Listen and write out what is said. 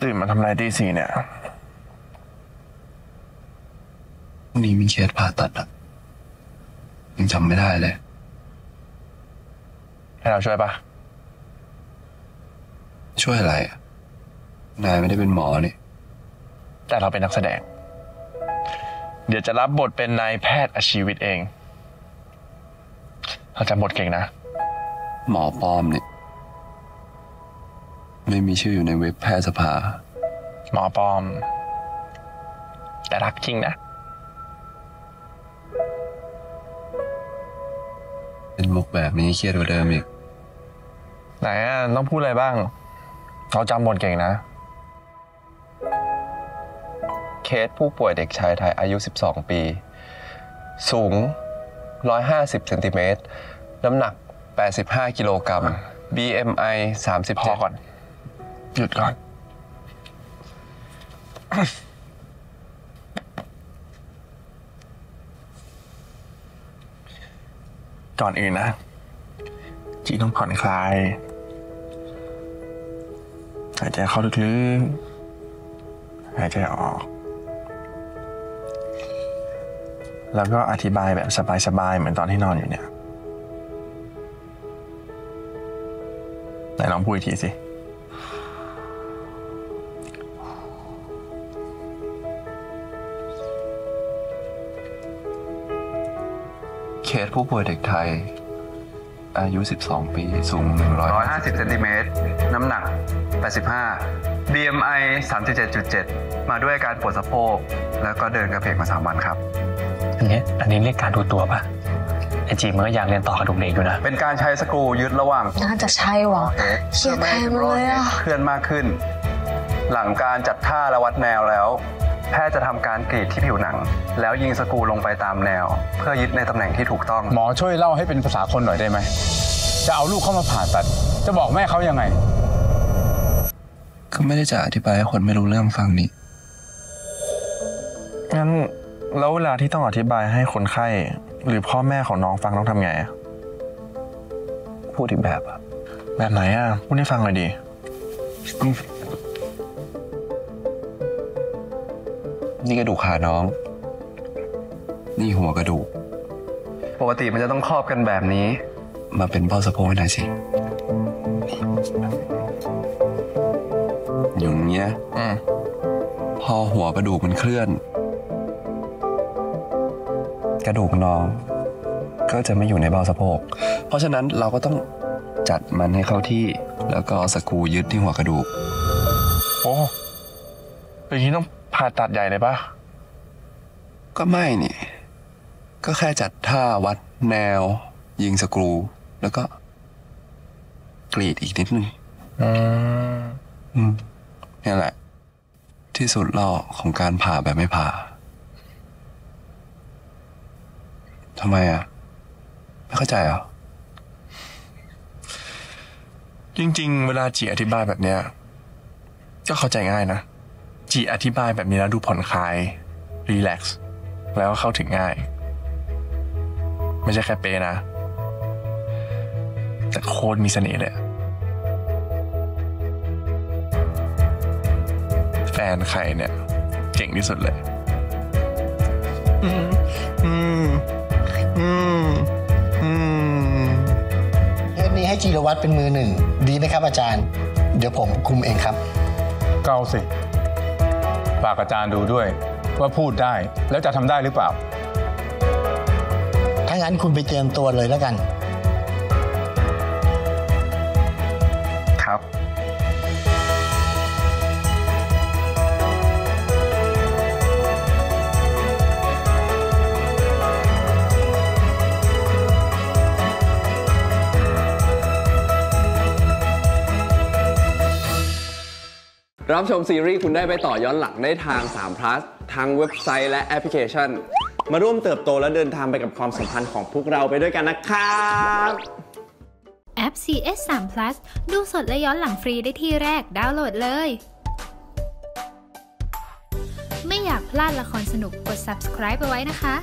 ตื่นมาทำอะไรตีสี่เนี่ยพรุ่งนี้มีเคสผ่าตัดอะยังจำไม่ได้เลย ให้เราช่วยปะช่วยอะไรอะนายไม่ได้เป็นหมอนี่ แต่เราเป็นนักแสดง เดี๋ยวจะรับบทเป็นนายแพทย์อาชีวิตเองเราจำบทเก่งนะ หมอปลอมนี่ ไม่มีชื่ออยู่ในเว็บแพทยสภา หมอปลอม แต่รักจริงนะ เป็นมุกแบบนี้เครียดกว่าเดิมอีก ไหนอะต้องพูดอะไรบ้างเราจำบทเก่งนะ เคสผู้ป่วยเด็กชายไทยอายุ 12 ปี สูง 150เซนติเมตร น้ำหนัก 85 กิโลกรัม BMI 37พอก่อน หยุดก่อน ก่อนอื่นนะ จีต้องผ่อนคลาย หายใจเข้าลึกๆ หายใจออก แล้วก็อธิบายแบบสบายๆ เหมือนตอนที่นอนอยู่เนี่ยไหนลองพูดอีกทีสิ เคสผู้ป่วยเด็กไทย อายุ 12 ปี สูง 150 เซนติเมตร น้ำหนัก 85 BMI 37.7 มาด้วยอาการปวดสะโพก แล้วก็เดินกระเพกมา 3 วันครับ อันนี้อันนี้เรียกการดูตัวปะไอจีมันก็อยากเรียนต่อกระดูกเด็กอยู่นะ เป็นการใช้สกรูยึดระหว่าง น่าจะใช่ว่ะเครียดแทนมาเลยอะเคลื่อนมากขึ้น หลังการจัดท่าและวัดแนวแล้ว แพทย์จะทำการกรีดที่ผิวหนัง แล้วยิงสกรูลงไปตามแนว เพื่อยึดในตำแหน่งที่ถูกต้อง หมอช่วยเล่าให้เป็นภาษาคนหน่อยได้ไหม จะเอาลูกเข้ามาผ่าตัด จะบอกแม่เขายังไง ก็ไม่ได้จะอธิบายให้คนไม่รู้เรื่องฟังนี่ งั้นแล้วเวลาที่ต้องอธิบายให้คนไข้ หรือพ่อแม่ของน้องฟังต้องทำไงอะพูดอีกแบบอะแบบไหนอะพูดให้ฟังหน่อยดิ นี่กระดูกขาน้อง นี่หัวกระดูก ปกติมันจะต้องครอบกันแบบนี้ มาเป็นเป้าสะโพกให้หน่อยสิ อย่างเงี้ยอืมพอหัวกระดูกมันเคลื่อน กระดูกน้อง ก็จะไม่อยู่ในเบ้าสะโพก เพราะฉะนั้นเราก็ต้องจัดมันให้เข้าที่ แล้วก็เอาสกรูยึดที่หัวกระดูก โอ้อย่างนี้ต้อง ผ่าตัดใหญ่เลยปะก็ไม่นี่ ก็แค่จัดท่าวัดแนว ยิงสกรู แล้วก็ กรีดอีกนิดนึงอืมอืมนี่แหละ ที่สุดล่อของการผ่าแบบไม่ผ่าทำไมอะ ไม่เข้าใจเหรอจริง ๆ เวลาจีอธิบายแบบเนี้ย ก็เข้าใจง่ายนะ จีอธิบายแบบนี้แล้วดูผ่อนคลายรีแลกซ์แล้วเข้าถึงง่าย ไม่ใช่แค่เปนะ แต่โคตรมีเสน่ห์เลยแฟนใครเนี่ย เก่งที่สุดเลย อืมอืมอืมอืมเทปนี้ให้จีรวัตรเป็นมือหนึ่ง ดีไหมครับอาจารย์ เดี๋ยวผมคุมเองครับ เก้าสิ ฝากอาจารย์ดูด้วย ว่าพูดได้แล้วจะทำได้หรือเปล่า ถ้างั้นคุณไปเตรียมตัวเลยแล้วกัน รับชมซีรีส์คุณได้ไปต่อย้อนหลังได้ทาง 3 plus ทางเว็บไซต์และแอปพลิเคชัน มาร่วมเติบโตและเดินทางไปกับความสัมพันธ์ของพวกเราไปด้วยกันนะครับแอป CS 3 Plus ดูสดและย้อนหลังฟรีได้ที่แรกดาวน์โหลดเลย ไม่อยากพลาดละครสนุกกด subscribe ไปไว้นะคะ